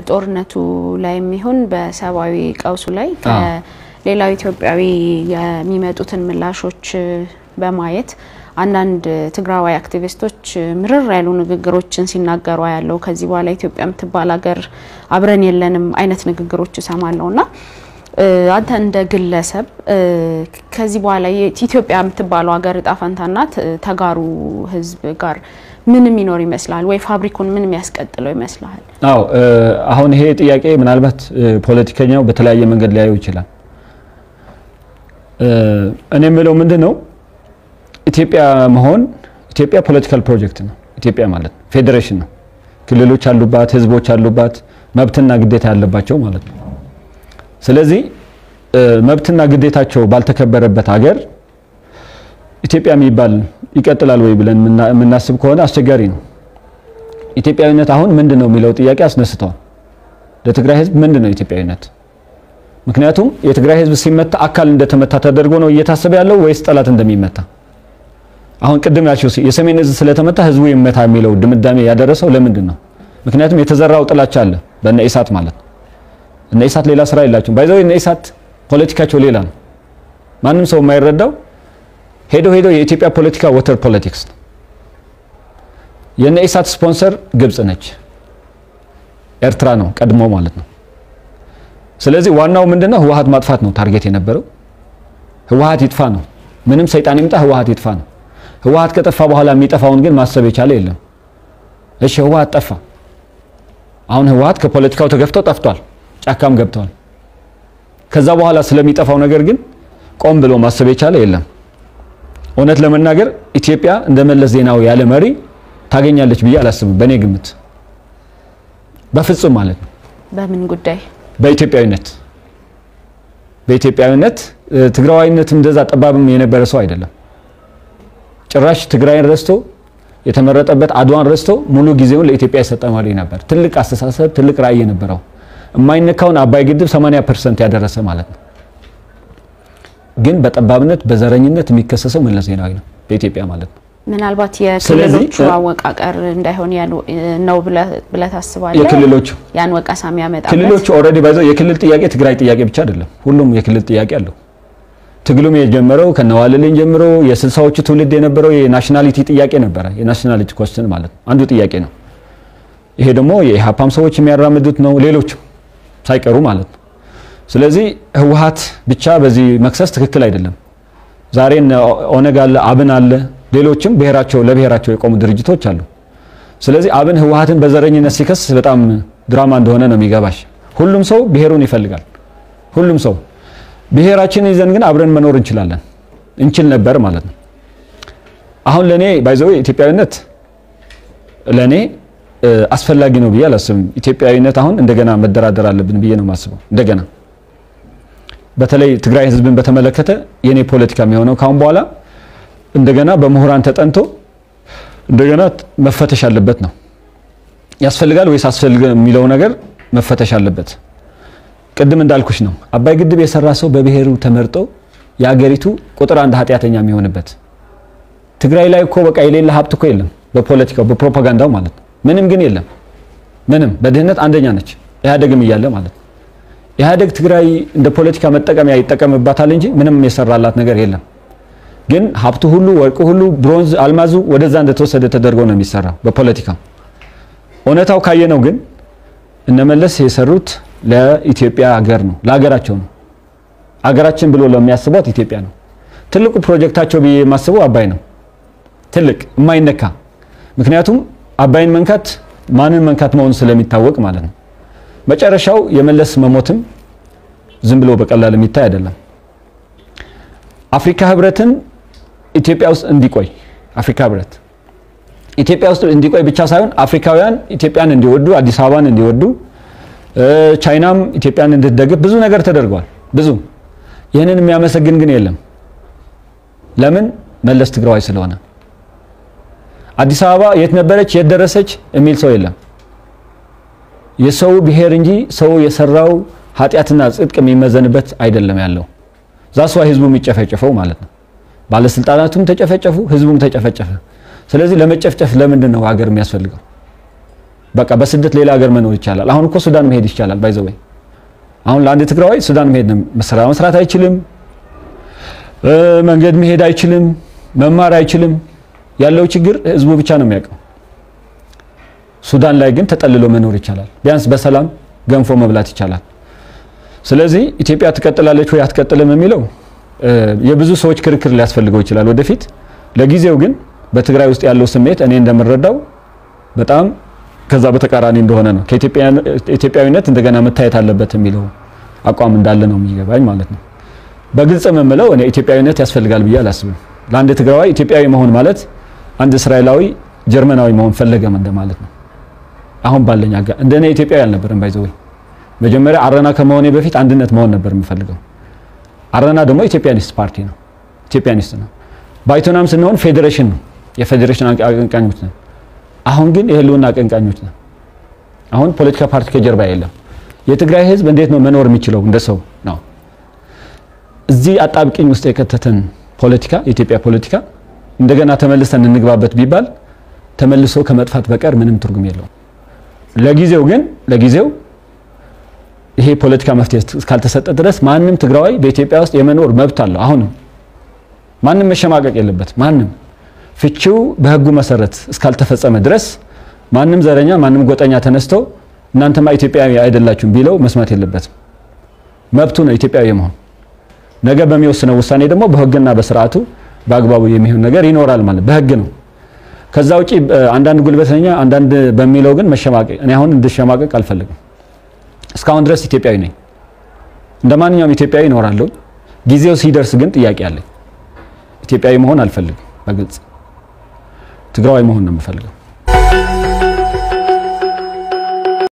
በጦርነቱ ላይ የሚሆን በሰብአዊ ቀውሱ ላይ ከሌላው ኢትዮጵያዊ የሚመጡትን ምላሾች በማየት አንዳንድ ትግራዋይ አክቲቪስቶች ምርር ያሉ ንግግሮችን ሲናገሩ ያለው ከዚህ በኋላ ኢትዮጵያ የምትባል ሀገር አብረን የለንም አይነት ንግግሮች እሰማለሁ። እና አንተ እንደ ግለሰብ ከዚህ በኋላ ኢትዮጵያ የምትባለው ሀገር እጣ ፈንታና ተጋሩ ህዝብ ጋር ምን የሚኖር ይመስላል ወይ ፋብሪኩን ምን የሚያስቀጥለው ይመስላል? አዎ አሁን ይሄ ጥያቄ ምናልባት ፖለቲከኛው በተለያየ መንገድ ሊያዩ ይችላል። እኔ የምለው ምንድን ነው ኢትዮጵያ መሆን ኢትዮጵያ political project ነው። ኢትዮጵያ ማለት ፌዴሬሽን ነው። ክልሎች አሉባት፣ ህዝቦች አሉባት፣ መብትና ግዴታ ያለባቸው ማለት ነው። ስለዚህ መብትና ግዴታቸው ባልተከበረበት ሀገር ኢትዮጵያ የሚባል ይቀጥላል ወይ ብለን የምናስብ ከሆነ አስቸጋሪ ነው። ኢትዮጵያዊነት አሁን ምንድን ነው የሚለው ጥያቄ አስነስተዋል። ለትግራይ ህዝብ ምንድን ነው ኢትዮጵያዊነት? ምክንያቱም የትግራይ ህዝብ ሲመታ አካል እንደተመታ ተደርጎ ነው እየታሰበ ያለው ወይስ ጠላት እንደሚመታ? አሁን ቅድም ያልሽው የሰሜን እዝ ስለተመታ ህዝቡ ይመታ የሚለው ድምዳሜ ያደረሰው ለምንድን ነው? ምክንያቱም የተዘራው ጥላቻ አለ በእነ ኢሳት ማለት እነ ኢሳት ሌላ ስራ የላቸውም። ባይዘው እነ ኢሳት ፖለቲካቸው ሌላ ነው። ማንም ሰው የማይረዳው ሄዶ ሄዶ የኢትዮጵያ ፖለቲካ water politics ነው። የእነ ኢሳት ስፖንሰር ግብጽ ነች፣ ኤርትራ ነው ቀድሞ ማለት ነው። ስለዚህ ዋናው ምንድነው ህወሀት ማጥፋት ነው target የነበረው። ህወሀት ይጥፋ ነው። ምንም ሰይጣን ይምጣ ህወሀት ይጥፋ ነው። ህወሀት ከጠፋ በኋላ የሚጠፋውን ግን ማሰብ የቻለ የለም። እሺ ህወሀት ጠፋ። አሁን ህወሀት ከፖለቲካው ተገፍተው ጠፍቷል፣ ጫካም ገብተዋል። ከዛ በኋላ ስለሚጠፋው ነገር ግን ቆም ብሎ ማሰብ የቻለ የለም። እውነት ለመናገር ኢትዮጵያ እንደ መለስ ዜናዊ ያለ መሪ ታገኛለች ብዬ አላስብም፣ በእኔ ግምት በፍጹም ማለት ነው። በምን ጉዳይ? በኢትዮጵያዊነት በኢትዮጵያዊነት ትግራዋይነትም እንደዛ ጠባብም የነበረ ሰው አይደለም። ጭራሽ ትግራይን ረስቶ የተመረጠበት አድዋን ረስቶ ሙሉ ጊዜውን ለኢትዮጵያ የሰጠ መሪ ነበር። ትልቅ አስተሳሰብ፣ ትልቅ ራዕይ የነበረው የማይነካውን አባይ ግድብ 80 percent ያደረሰ ማለት ነው። ግን በጠባብነት በዘረኝነት የሚከሰሰው መለስ ዜናዊ ነው በኢትዮጵያ ማለት ነው። ምናልባት የክልሎቹ አወቃቀር እንዳይሆን ነው ብለህ ታስባለህ? የክልሎቹ ያን ወቀሳ የሚያመጣበት ክልሎቹ already by the way የክልል ጥያቄ ትግራይ ጥያቄ ብቻ አይደለም። ሁሉም የክልል ጥያቄ አለው። ትግሉም የጀመረው ከነዋልልኝ ጀምሮ የስልሳዎቹ ትውልድ የነበረው የ nationality ጥያቄ ነበረ። የ nationality question ማለት ነው አንዱ ጥያቄ ነው። ይሄ ደግሞ የኢሃፓም ሰዎች የሚያራምዱት ነው፣ ሌሎቹ ሳይቀሩ ማለት ነው። ስለዚህ ህወሀት ብቻ በዚህ መክሰስ ትክክል አይደለም። ዛሬ ኦነግ አለ፣ አብን አለ፣ ሌሎችም ብሔራቸው ለብሔራቸው የቆሙ ድርጅቶች አሉ። ስለዚህ አብን ህወሀትን በዘረኝነት ሲከስ በጣም ድራማ እንደሆነ ነው የሚገባሽ። ሁሉም ሰው ብሔሩን ይፈልጋል። ሁሉም ሰው ብሔራችንን ይዘን ግን አብረን መኖር እንችላለን እንችል ነበር ማለት ነው። አሁን ለኔ ባይዘው ኢትዮጵያዊነት ለኔ አስፈላጊ ነው ብዬ አላስብም። ኢትዮጵያዊነት አሁን እንደገና መደራደር አለብን ብዬ ነው የማስበው። እንደገና በተለይ ትግራይ ህዝብን በተመለከተ የኔ ፖለቲካ የሚሆነው ካሁን በኋላ እንደገና በምሁራን ተጠንቶ እንደገና መፈተሽ አለበት ነው። ያስፈልጋል ወይስ አስፈልግ የሚለው ነገር መፈተሽ አለበት። ቅድም እንዳልኩሽ ነው። አባይ ግድብ የሰራ ሰው በብሔሩ ተመርጦ የአገሪቱ ቁጥር አንድ ኃጢአተኛ የሚሆንበት ትግራይ ላይ እኮ በቃ የሌለ ሀብት እኮ የለም። በፖለቲካው በፕሮፓጋንዳው ማለት ነው። ምንም ግን የለም። ምንም በድህነት አንደኛ ነች፣ ኢህአዴግም እያለ ማለት ነው። ኢህአዴግ ትግራይ እንደ ፖለቲካ መጠቀሚያ ይጠቀምባታል እንጂ ምንም የሰራላት ነገር የለም። ግን ሀብቱ ሁሉ ወርቁ ሁሉ ብሮንዝ፣ አልማዙ ወደዛ እንደተወሰደ ተደርጎ ነው የሚሰራው በፖለቲካ። እውነታው ካየነው ግን እነመለስ የሰሩት ለኢትዮጵያ ሀገር ነው፣ ለሀገራቸው ነው። ሀገራችን ብሎ ለሚያስቧት ኢትዮጵያ ነው። ትልቁ ፕሮጀክታቸው ብዬ የማስበው አባይ ነው። ትልቅ የማይነካ ምክንያቱም አባይን መንካት ማንን መንካት መሆኑ ስለሚታወቅ ማለት ነው። መጨረሻው የመለስ መሞትም ዝም ብሎ በቀላል የሚታይ አይደለም። አፍሪካ ህብረትን ኢትዮጵያ ውስጥ እንዲቆይ አፍሪካ ህብረት ኢትዮጵያ ውስጥ እንዲቆይ ብቻ ሳይሆን አፍሪካውያን ኢትዮጵያን እንዲወዱ፣ አዲስ አበባን እንዲወዱ፣ ቻይናም ኢትዮጵያን እንድትደግፍ ብዙ ነገር ተደርጓል። ብዙ ይህንን የሚያመሰግን ግን የለም። ለምን? መለስ ትግራዋይ ስለሆነ። አዲስ አበባ የት ነበረች የት ደረሰች የሚል ሰው የለም። የሰው ብሔር እንጂ ሰው የሰራው ኃጢአትና ጽድቅ የሚመዘንበት አይደለም ያለው። ዛሷ ህዝቡ የሚጨፈጨፈው ማለት ነው። ባለስልጣናቱም ተጨፈጨፉ፣ ህዝቡም ተጨፈጨፈ። ስለዚህ ለመጨፍጨፍ ለምንድን ነው ሀገር የሚያስፈልገው? በቃ በስደት ሌላ ሀገር መኖር ይቻላል። አሁን እኮ ሱዳን መሄድ ይቻላል። ባይዘወይ አሁን ለአንድ ትግራዋይ ሱዳን መሄድ ነው። ስራ መስራት አይችልም፣ መንገድ መሄድ አይችልም፣ መማር አይችልም። ያለው ችግር ህዝቡ ብቻ ነው የሚያውቀው። ሱዳን ላይ ግን ተጠልሎ መኖር ይቻላል። ቢያንስ በሰላም ገንፎ መብላት ይቻላል። ስለዚህ ኢትዮጵያ ትቀጥላለች ወይ አትቀጥልም የሚለው የብዙ ሰዎች ክርክር ሊያስፈልገው ይችላል ወደፊት። ለጊዜው ግን በትግራይ ውስጥ ያለው ስሜት እኔ እንደምረዳው በጣም ከዛ በተቃራኒ እንደሆነ ነው። ከኢትዮጵያዊነት እንደገና መታየት አለበት የሚለው አቋም እንዳለ ነው የሚገባኝ ማለት ነው። በግልጽ የምለው እኔ ኢትዮጵያዊነት ያስፈልጋል ብዬ አላስብም። ለአንድ ትግራዋይ ኢትዮጵያዊ መሆን ማለት አንድ እስራኤላዊ ጀርመናዊ መሆን ፈለገም እንደማለት ነው። አሁን ባለኝ አጋ እንደኔ ኢትዮጵያዊ አልነበረም by the way መጀመሪያ አረና ከመሆኔ በፊት አንድነት መሆን ነበር የምፈልገው። አረና ደግሞ Ethiopianist party ነው፣ Ethiopianist ነው። ባይቶናም ስንሆን ፌዴሬሽን ነው፣ የፌዴሬሽን አቀንቃኞች ነን። አሁን ግን የህልውና አቀንቃኞች ነን። አሁን ፖለቲካ ፓርቲ ከጀርባ የለም። የትግራይ ህዝብ እንዴት ነው መኖር የሚችለው እንደ ሰው ነው። እዚህ አጣብቂኝ ውስጥ የከተተን ፖለቲካ የኢትዮጵያ ፖለቲካ እንደገና ተመልሰን እንግባበት ቢባል ተመልሶ ከመጥፋት በቀር ምንም ትርጉም የለውም። ለጊዜው ግን ለጊዜው ይሄ ፖለቲካ መፍትሄ እስካልተሰጠ ድረስ ማንም ትግራዋይ በኢትዮጵያ ውስጥ የመኖር መብት አለው። አሁንም ማንም መሸማቀቅ የለበት። ማንም ፍቺው በህጉ መሰረት እስካልተፈጸመ ድረስ ማንም ዘረኛ፣ ማንም ጎጠኛ ተነስቶ እናንተማ ኢትዮጵያዊ አይደላችሁም ቢለው መስማት የለበትም። መብቱ ነው ኢትዮጵያዊ የመሆን ነገ በሚወስነው ውሳኔ ደግሞ በህግና በስርዓቱ በአግባቡ የሚሆን ነገር ይኖራል ማለት በህግ ነው። ከዛ ውጪ አንዳንድ ጉልበተኛ አንዳንድ በሚለው ግን መሸማቀቅ እኔ አሁን እንድሸማቀቅ አልፈልግም። እስካሁን ድረስ ኢትዮጵያዊ ነኝ። እንደ ማንኛውም ኢትዮጵያዊ እኖራለሁ። ጊዜው ሲደርስ ግን ጥያቄ አለኝ። ኢትዮጵያዊ መሆን አልፈልግም። በግልጽ ትግራዋይ መሆን ነው የምፈልገው።